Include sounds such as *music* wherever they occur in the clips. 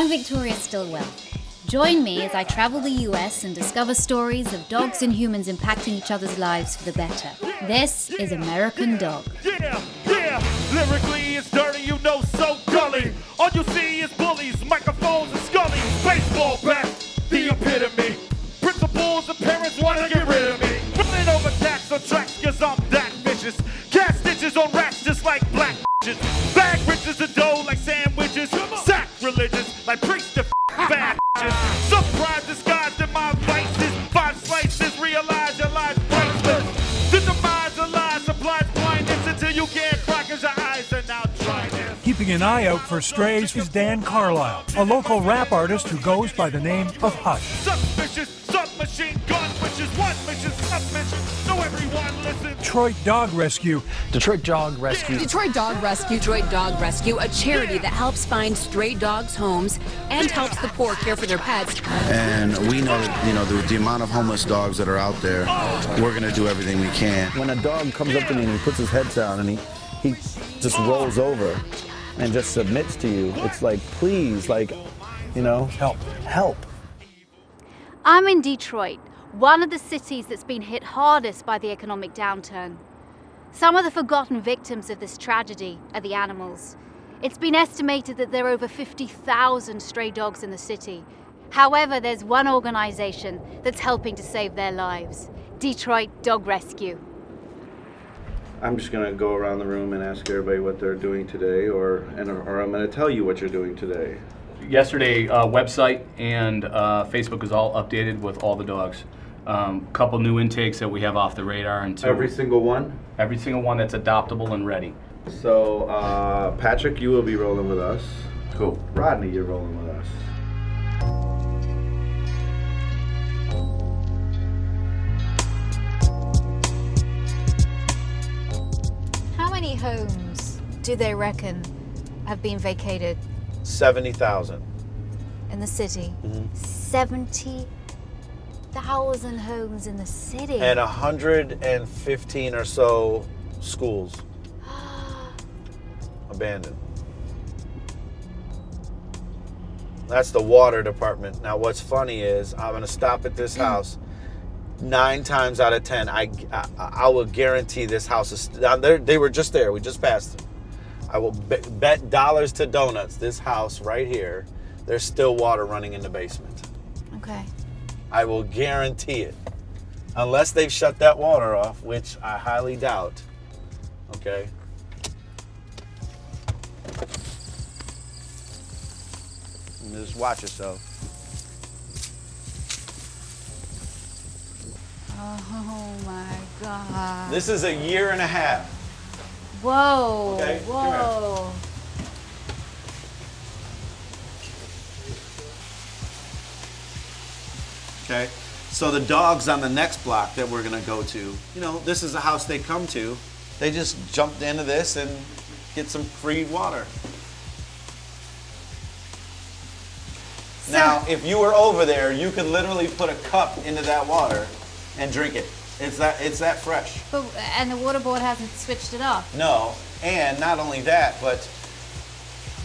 I'm Victoria Stilwell. Join me as I travel the US and discover stories of dogs and humans impacting each other's lives for the better. This is American Dog. Yeah, yeah, lyrically it's dirty, you know, so gully. All you see is bullies, microphones, and. Baseball the epitome. Principals and parents wanna get rid of me. Running over tax on tracks, cause I'm that vicious. Stitches on just like black bitches. Bag riches and dough like sandwiches. Like priests to bad. Surprise disguised in my vices. Five slices, realize your life's priceless. The demise of lies supplies blindness until you can't cry your eyes are now dryness. Keeping an eye out for strays is Dan Carlisle, a local rap artist who goes by the name of Hush. Detroit Dog Rescue Detroit Dog Rescue. Detroit Dog Rescue. Detroit Dog Rescue, a charity that helps find stray dogs homes and helps the poor care for their pets. And we know that, you know, the, the amount of homeless dogs that are out there, we're going to do everything we can. when a dog comes up to me and he puts his head down and he, he just rolls over and just submits to you, it's like, please, like, you know, help. help. I'm in Detroit, one of the cities that's been hit hardest by the economic downturn. Some of the forgotten victims of this tragedy are the animals. It's been estimated that there are over 50,000 stray dogs in the city. However, there's one organization that's helping to save their lives Detroit Dog Rescue. I'm just gonna go around the room and ask everybody what they're doing today, or and or I'm gonna tell you what you're doing today. Yesterday, uh, website and uh, Facebook is all updated with all the dogs. Um, couple new intakes that we have off the radar, and two, Every single one. every single one that's adoptable and ready. So uh, Patrick, you will be rolling with us. Cool. Rodney, you're rolling with us. How many homes do they reckon have been vacated Seventy thousand. in the city? Mm-hmm. 70,000 homes in the city. And a hundred and fifteen or so schools *gasps* abandoned. That's the water department. Now, what's funny is I'm gonna stop at this *clears throat* house. Nine times out of ten, I, I, I will guarantee this house is. They were just there. We just passed them. I will bet, dollars to donuts. This house right here, there's still water running in the basement. okay. I will guarantee it. Unless they've shut that water off, which I highly doubt. Okay? And just watch yourself. Oh my god. This is a year and a half. Whoa. Okay, come here. Whoa. Okay? So the dogs on the next block that we're gonna go to, you know, this is a house they come to. They just jumped into this and get some free water. Now, if you were over there, you could literally put a cup into that water and drink it. It's that it's that fresh. But, and the water board hasn't switched it off. No, and not only that, but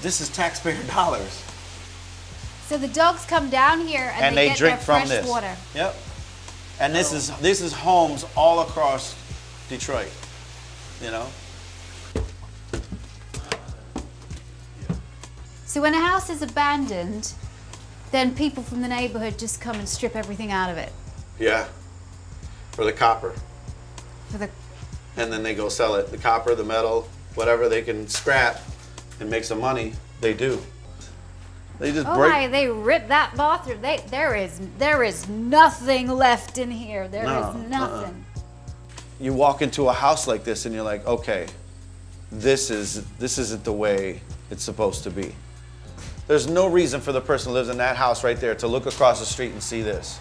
this is taxpayer *laughs* dollars. So the dogs come down here and, and they, they, get drink their from fresh this. water. Yep. And this is this is homes all across Detroit. You know. So when a house is abandoned, then people from the neighborhood just come and strip everything out of it Yeah. For the copper, for the and then they go sell it. The copper, the metal, whatever they can scrap and make some money, they do. They just Oh break. my, they ripped that bathroom. They there is there is nothing left in here. There is No, uh-uh. nothing. you walk into a house like this and you're like, okay, this is this isn't the way it's supposed to be. There's no reason for the person who lives in that house right there to look across the street and see this.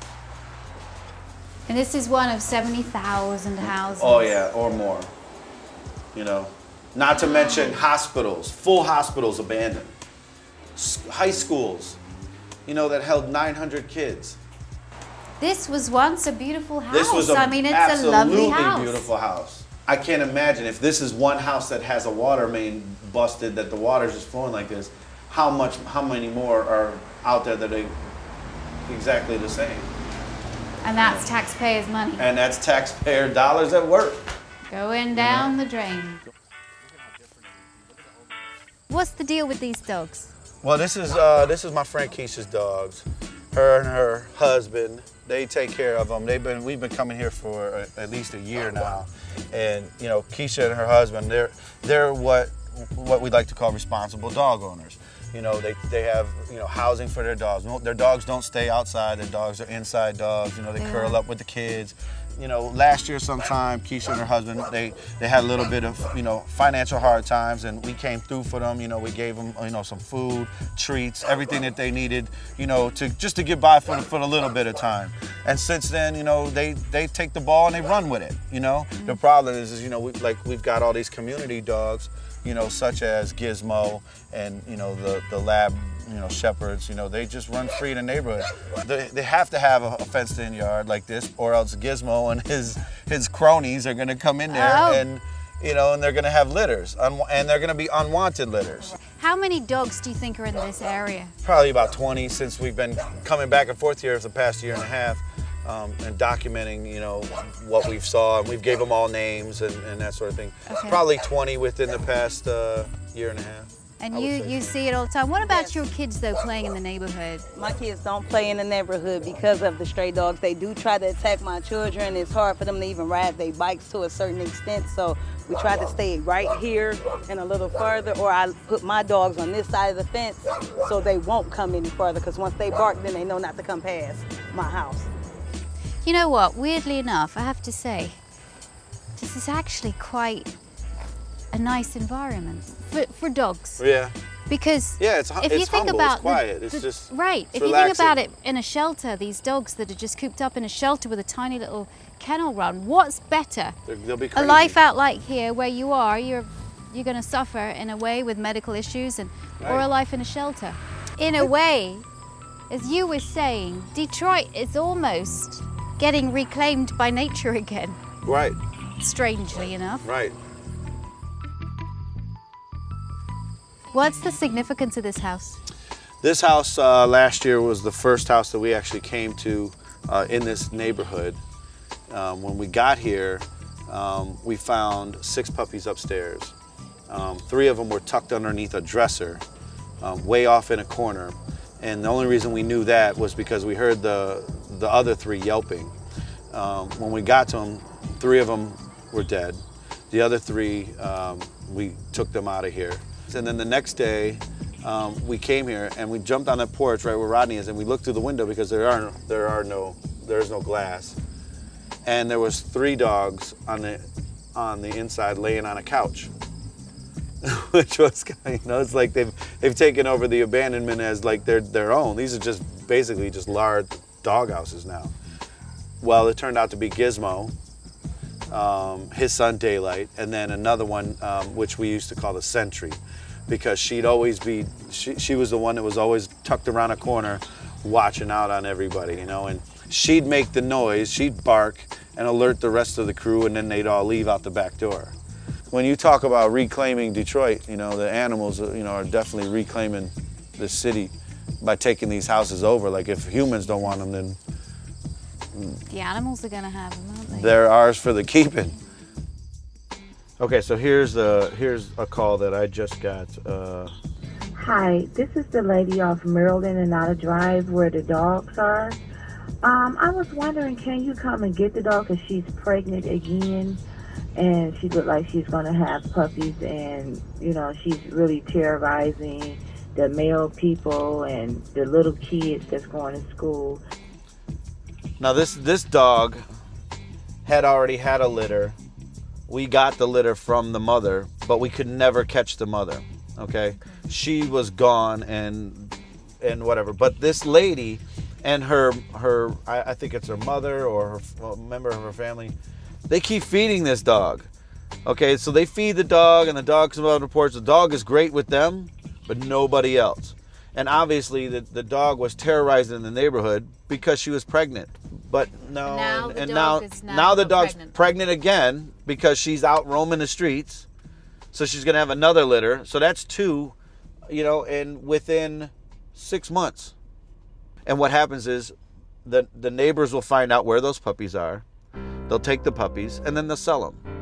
And this is one of 70,000 houses. Oh yeah, or more. You know, not to mention hospitals, full hospitals abandoned, high schools, you know, that held 900 kids. This was once a beautiful house. This was a I mean, it's a absolutely lovely house. beautiful house. I can't imagine if this is one house that has a water main busted, that the water's just flowing like this. how much, how many more are out there that are exactly the same? And that's taxpayers' money And that's taxpayer dollars at work. going down the drain. What's the deal with these dogs? Well, this is uh, this is my friend Keisha's dogs. Her and her husband, they take care of them. They've been we've been coming here for uh, at least a year now, and you know Keisha and her husband, they're they're what what we like to call responsible dog owners. You know, they, they have you know housing for their dogs. No, Their dogs don't stay outside. Their dogs are inside dogs. You know, they curl up with the kids. You know, last year sometime, Keisha and her husband, they they had a little bit of you know financial hard times, and we came through for them. You know, we gave them you know some food, treats, everything that they needed. You know, to just to get by for for a little bit of time. And since then, you know, they they take the ball and they run with it. You know, the mm-hmm. problem is, is you know, we, like we've got all these community dogs you know, such as Gizmo and you know the the lab, you know, shepherds. You know, they just run free in the neighborhood. They, they have to have a, fenced-in yard like this, or else Gizmo and his his cronies are gonna come in there Oh. and you know, and they're gonna have litters, and they're gonna be unwanted litters. How many dogs do you think are in this area? Probably about 20 since we've been coming back and forth here for the past year and a half. Um, and documenting, you know, what we've saw, and we've gave them all names and, and that sort of thing. Okay. Probably 20 within the past uh, year and a half. And I you, you so. see it all the time. What about your kids though playing in the neighborhood? My kids don't play in the neighborhood because of the stray dogs. They do try to attack my children. It's hard for them to even ride their bikes to a certain extent. So we try to stay right here and a little further, or I put my dogs on this side of the fence so they won't come any further. Because once they bark, then they know not to come past my house. You know what? Weirdly enough, I have to say, this is actually quite a nice environment for, for dogs. Oh, yeah. Because Yeah, it's if you it's think humble, about it's quiet, the, it's just- right. it's if you think about it in a shelter, these dogs that are just cooped up in a shelter with a tiny little kennel run, what's better? Be A life out like here, where you are, you're you're going to suffer in a way with medical issues, and or a life in a shelter. In a way, as you were saying, Detroit is almost getting reclaimed by nature again. Right, Strangely enough. right. What's the significance of this house? This house uh, last year was the first house that we actually came to uh, in this neighborhood. Um, when we got here, um, we found six puppies upstairs. Um, three of them were tucked underneath a dresser, um, way off in a corner. And the only reason we knew that was because we heard the, the other three yelping. Um, when we got to them, three of them were dead. The other three, um, we took them out of here. And then the next day, um, we came here and we jumped on that porch right where Rodney is, and we looked through the window because there are there are no there is no glass, and there was three dogs on the on the inside laying on a couch, *laughs* which was kind of, you know it's like they've they've taken over the abandonment as like their their own. These are just basically just large dog houses now. Well, it turned out to be Gizmo, um, his son Daylight, and then another one um, which we used to call the Sentry, because she'd always be she, she was the one that was always tucked around a corner, watching out on everybody, you know, and she'd make the noise, she'd bark and alert the rest of the crew, and then they'd all leave out the back door. When you talk about reclaiming Detroit, you know the animals, uh, you know, are definitely reclaiming the city by taking these houses over. Like if humans don't want them, then The animals are going to have them, aren't they? they're ours for the keeping. Okay, so here's the here's a call that I just got. Uh, Hi, this is the lady off Maryland and Otter Drive where the dogs are. Um, I was wondering, can you come and get the dog? Cause she's pregnant again, and she looked like she's gonna have puppies, and you know she's really terrorizing the male people and the little kids that's going to school. now this this dog had already had a litter. We got the litter from the mother, but we could never catch the mother. Okay, she was gone and and whatever. But this lady and her her I, I think it's her mother or her a member of her family, they keep feeding this dog. Okay, so they feed the dog, and the dog comes out on the porch. The dog is great with them, but nobody else. And obviously, the, the dog was terrorizing the neighborhood because she was pregnant. But no, Now and, the and dog now is now the dog's pregnant. pregnant again because she's out roaming the streets. So she's gonna have another litter. So that's two you know, and within six months. And what happens is the, the neighbors will find out where those puppies are. They'll take the puppies and then they'll sell them.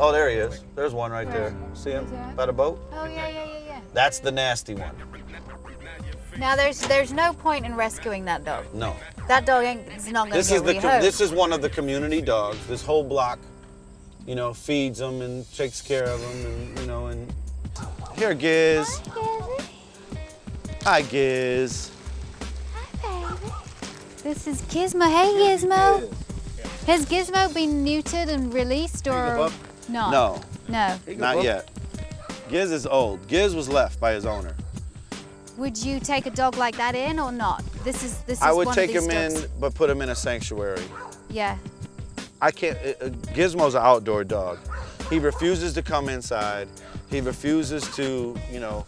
Oh, there he is. There's one right there. See him by the boat? Oh yeah, yeah, yeah, yeah. That's the nasty one. Now there's there's no point in rescuing that dog. No. That dog ain't is not gonna This get is the this is one of the community dogs. This whole block, you know, feeds them and takes care of them, and you know, and here, Giz. Hi, Giz. This is Gizmo. Hey, Gizmo. Has Gizmo been neutered and released or no? No, No. not yet. Giz is old. Giz was left by his owner. Would you take a dog like that in or not? This is this is I would one take of these him dogs. in, but put him in a sanctuary. Yeah. I can't. Uh, uh, Gizmo's an outdoor dog. He refuses to come inside. He refuses to, you know,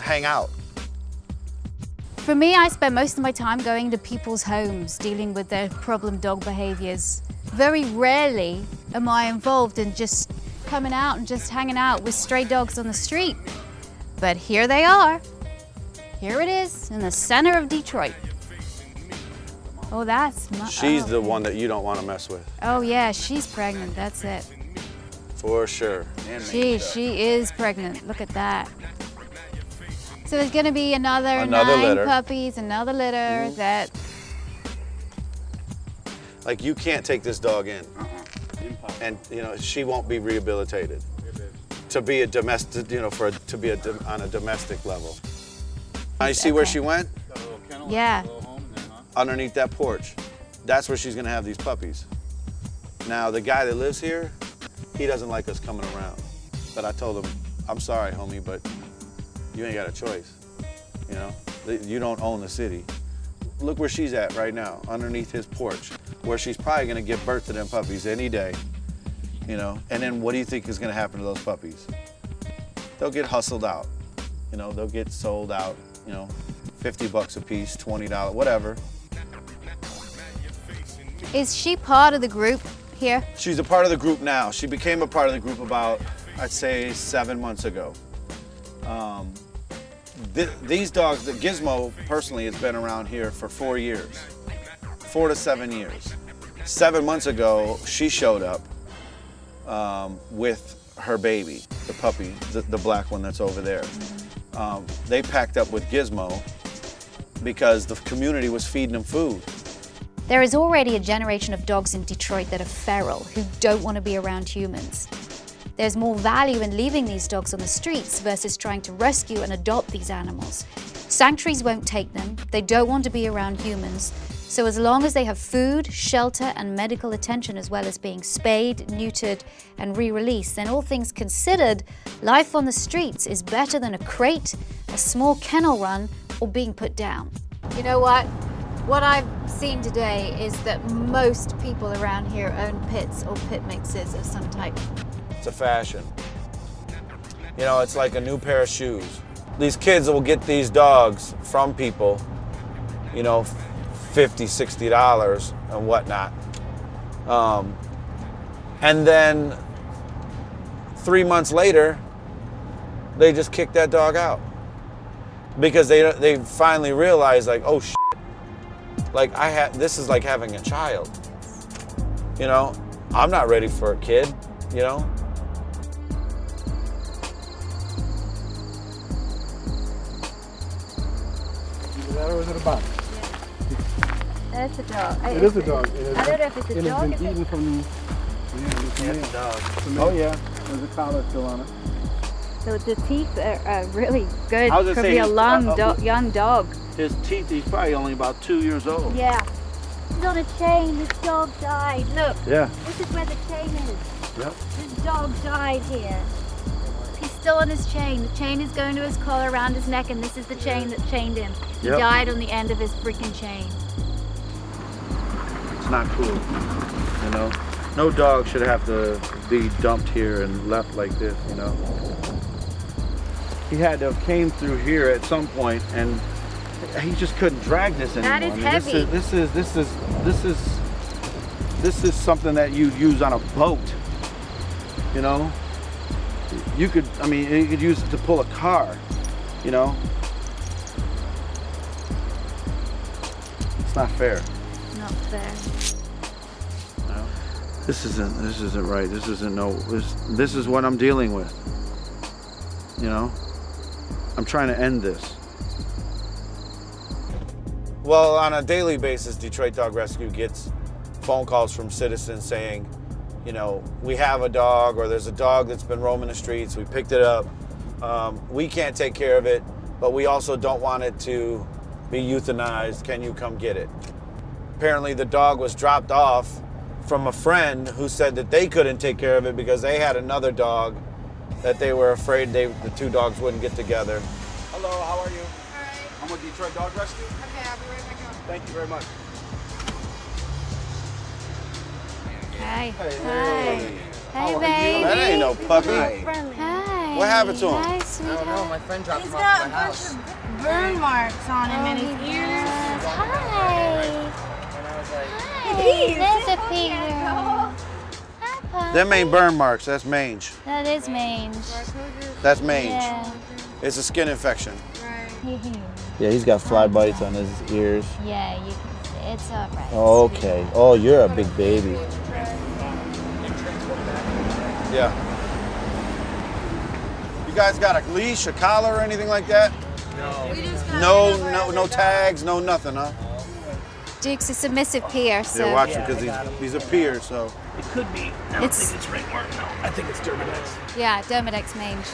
hang out. For me, I spend most of my time going to people's homes dealing with their problem dog behaviors. Very rarely am I involved in just coming out and just hanging out with stray dogs on the street. But here they are. Here it is in the center of Detroit. Oh, that's my. She's oh. the one that you don't want to mess with, Oh, yeah, she's pregnant. That's it. for sure. She she is pregnant. Look at that. So there's gonna be another, Another nine litter. Puppies, another litter that Like you can't take this dog in, Uh-uh. and you know she won't be rehabilitated to be a domestic, you know, for a, to be a dom- on a domestic level. Now you see where she went yeah. underneath that porch. That's where she's gonna have these puppies. Now the guy that lives here, he doesn't like us coming around. But I told him, I'm sorry, homie, but you ain't got a choice. You know, you don't own the city. Look where she's at right now, underneath his porch, where she's probably gonna give birth to them puppies any day. You know, and then what do you think is gonna happen to those puppies? They'll get hustled out. You know, they'll get sold out. You know, 50 bucks a piece, 20 dollars, whatever. Is she part of the group here? She's a part of the group now. She became a part of the group about, I'd say, seven months ago. Um, th- these dogs, the Gizmo personally has been around here for four years, four to seven years. Seven months ago, she showed up um, with her baby, the puppy, the, the black one that's over there. Um, they packed up with Gizmo because the community was feeding them food. There is already a generation of dogs in Detroit that are feral, who don't want to be around humans. There's more value in leaving these dogs on the streets versus trying to rescue and adopt these animals. Sanctuaries won't take them, they don't want to be around humans, so as long as they have food, shelter, and medical attention, as well as being spayed, neutered, and re released, then all things considered, life on the streets is better than a crate, a small kennel run, or being put down. You know what? What I've seen today is that most people around here own pits or pit mixes of some type. It's a fashion. You know, it's like a new pair of shoes. These kids will get these dogs from people, you know, 50, 60 dollars and whatnot. Um, and then three months later, they just kick that dog out because they they finally realize like, oh shit, like I had this is like having a child. You know, I'm not ready for a kid. You know, or is it a box? That's a dog. It is a dog. It is I don't know if it's a it dog. has been eaten from the. Yeah, it's a Yeah, male. it's a dog. It's a male. Oh yeah, there's a collar still on it. So the teeth are, are really good I was gonna for say, be a uh, long uh, do- young dog. His teeth, he's probably only about two years old. Yeah. He's on a chain. This dog died. Look. Yeah. This is where the chain is. Yep. This dog died here. Still on his chain. The chain is going to his collar around his neck, and this is the chain that chained him. He Yep. died on the end of his freaking chain. It's not cool. You know, no dog should have to be dumped here and left like this. You know. He had to have came through here at some point, and he just couldn't drag this anymore. That is I mean, heavy. This is this is this is this is this is something that you'd use on a boat. You know, You could, I mean, you could use it to pull a car, you know? It's not fair. Not fair. This isn't, this isn't right. This isn't no, this, this is what I'm dealing with. You know? I'm trying to end this. Well, on a daily basis, Detroit Dog Rescue gets phone calls from citizens saying, you know, we have a dog or there's a dog that's been roaming the streets. We picked it up. Um, we can't take care of it, but we also don't want it to be euthanized. Can you come get it? Apparently, the dog was dropped off from a friend who said that they couldn't take care of it because they had another dog that they were afraid they, the two dogs wouldn't get together. Hello, how are you? I'm with Detroit Dog Rescue. Okay, I'll be right back up. Thank you very much. Hi. Hey. Hey, How are baby. That ain't no puppy. Hi. What happened to him? Hi, I don't know. My friend dropped He's him off at a my bunch house. of burn marks on him and his oh, ears. Hi. And I was like, Hi. There's a pig girl. Hi, puppy. Them ain't burn marks. That's mange. That is mange. That's mange. Yeah. It's a skin infection. Right. Yeah, he's got fly bites on his ears. yeah, you can see. It's all right. Okay. Oh, you're a big baby. Yeah. You guys got a leash, a collar, or anything like that? No. No, no, no tags, no nothing, huh? Duke's a submissive peer, so. Yeah, watch him because he's, he's a peer, so. It could be. I don't It's- think it's ringworm, no. I think it's Dermadex. Yeah, Dermadex mange.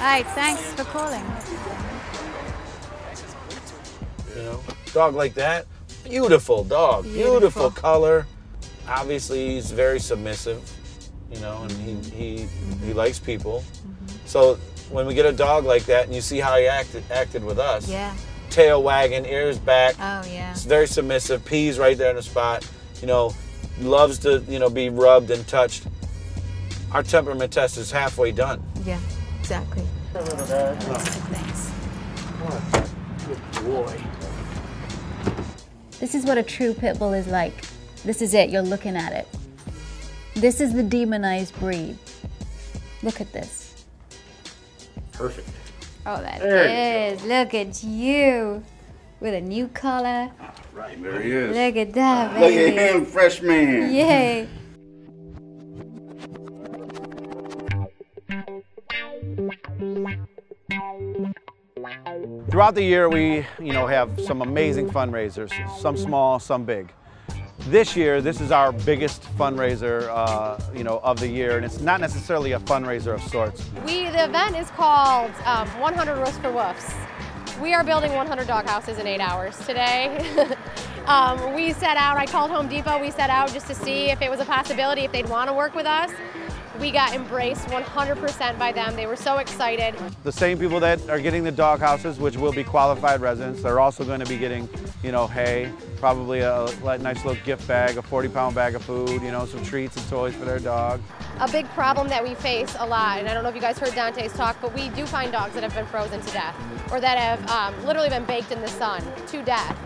All right, thanks for calling. You know, dog like that, beautiful dog, beautiful, Beautiful. color. Obviously, he's very submissive, you know, and he he, he likes people. So when we get a dog like that, and you see how he acted acted with us, Yeah. tail wagging, ears back, Oh, yeah. it's very submissive, pees right there in the spot, you know, loves to you know be rubbed and touched. Our temperament test is halfway done. Yeah, exactly. Thanks. Good boy. This is what a true pit bull is like. This is it, you're looking at it. This is the demonized breed. Look at this. Perfect. Oh, that There is. Look at you. With a new collar. Right. There he is. Look at that, Look baby. at him, fresh man. Yay. Throughout the year, we, you know, have some amazing fundraisers, some small, some big. This year, this is our biggest fundraiser, uh, you know, of the year, and it's not necessarily a fundraiser of sorts. We the event is called um, 100 Roofs for Woofs. We are building 100 dog houses in eight hours today. *laughs* um, we set out. I called Home Depot. We set out just to see if it was a possibility if they'd want to work with us. We got embraced 100% by them. They were so excited. The same people that are getting the dog houses, which will be qualified residents, they're also going to be getting, you know, hay, probably a nice little gift bag, a 40-pound bag of food, you know, some treats and toys for their dog. A big problem that we face a lot, and I don't know if you guys heard Dante's talk, but we do find dogs that have been frozen to death or that have um, literally been baked in the sun to death.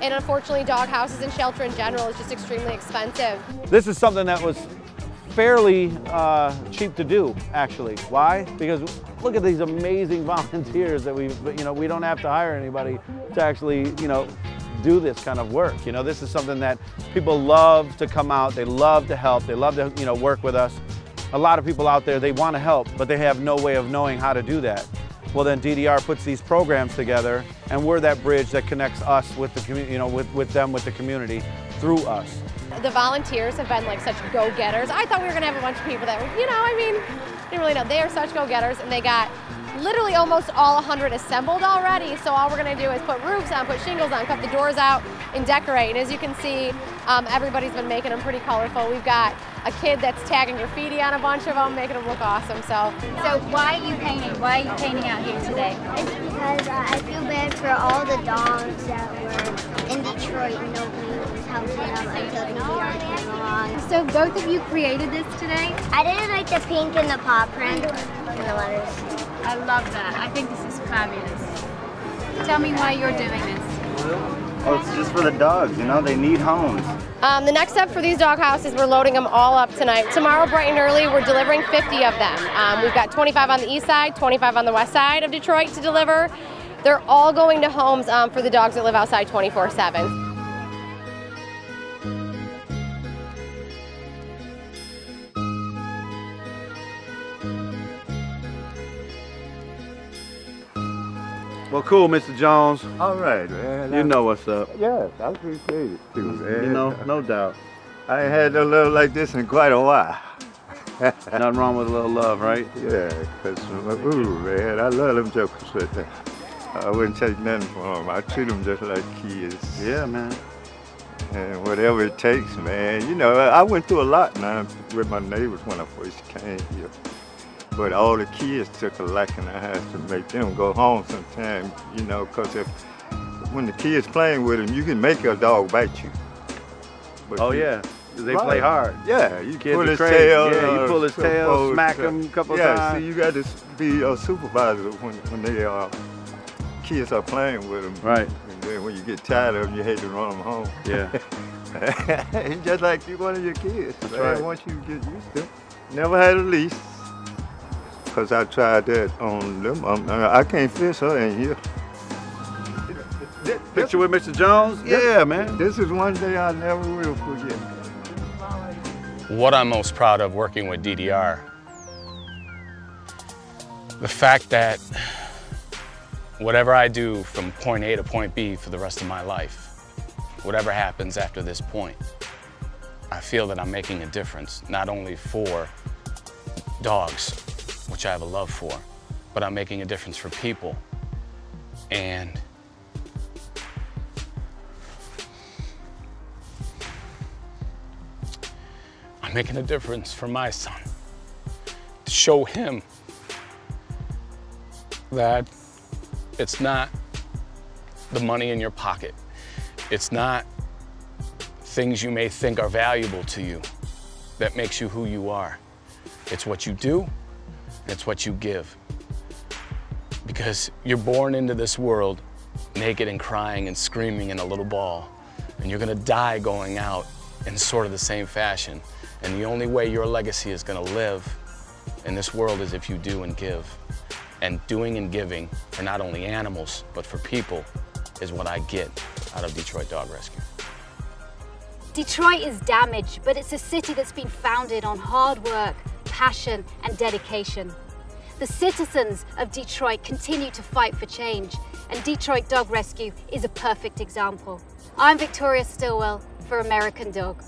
And unfortunately, dog houses and shelter in general is just extremely expensive. This is something that was fairly uh, cheap to do, actually. Why? Because look at these amazing *laughs* volunteers that we, you know, we don't have to hire anybody to actually, you know, do this kind of work. You know, this is something that people love to come out. They love to help. They love to, you know, work with us. A lot of people out there, they want to help, but they have no way of knowing how to do that. Well, then DDR puts these programs together, and we're that bridge that connects us with the community, you know, with, with them, with the community, through us. The volunteers have been like such go-getters. I thought we were gonna have a bunch of people that, were, you know, I mean, didn't really know. They are such go-getters, and they got literally almost all 100 assembled already. So all we're gonna do is put roofs on, put shingles on, cut the doors out, and decorate. And as you can see, um, everybody's been making them pretty colorful. We've got a kid that's tagging graffiti on a bunch of them, making them look awesome. So, So why are you painting? Why are you painting out here today? It's because uh, I feel bad for all the dogs that were in Detroit and nobody was helping them until DDR came along. So both of you created this today? I didn't like the pink and the paw print and the letters. I love that. I think this is fabulous. Tell me why you're doing this. Oh, it's just for the dogs, you know, they need homes. Um, the next step for these dog houses, we're loading them all up tonight. Tomorrow, bright and early, we're delivering 50 of them. Um, we've got 25 on the east side, 25 on the west side of Detroit to deliver. They're all going to homes um, for the dogs that live outside 24 7. Well, cool, Mr. Jones. All right, man. You know what's up. Yes, I appreciate it too, man. You know, no doubt. I ain't had no love like this in quite a while. *laughs* Nothing wrong with a little love, right? Yeah, because, ooh, man, I love them jokers. But, uh, I wouldn't take nothing from them. I treat them just like kids. Yeah, man. And whatever it takes, man. You know, I went through a lot now with my neighbors when I first came here. But all the kids took a liking. I had to make them go home sometime, you know, because if when the kids playing with them, you can make a dog bite you. But Oh you- yeah, they play hard. Yeah, you Kids pull his crazy. tail. Yeah, you pull his tail, smack him a couple yeah, times. see, you got to be a supervisor when, when they are kids are playing with them. Right. And then when you get tired of them, you hate to run them home. Yeah. *laughs* just like you one of your kids. That's man. right. Once you get used to it. Never had a leash. Because I tried that on them. Um, I can't fix her in here. Picture with Mr. Jones? Yeah, man. This is one day I never will forget. What I'm most proud of working with DDR, the fact that whatever I do from point A to point B for the rest of my life, whatever happens after this point, I feel that I'm making a difference, not only for dogs, which I have a love for, but I'm making a difference for people. And I'm making a difference for my son. To show him that it's not the money in your pocket. It's not things you may think are valuable to you that makes you who you are. It's what you do, it's what you give. Because you're born into this world naked and crying and screaming in a little ball, and you're gonna die going out in sort of the same fashion. And the only way your legacy is gonna live in this world is if you do and give. And doing and giving for not only animals, but for people is what I get out of Detroit Dog Rescue. Detroit is damaged, but it's a city that's been founded on hard work, passion, and dedication. The citizens of Detroit continue to fight for change, and Detroit Dog Rescue is a perfect example. I'm Victoria Stilwell for American Dog.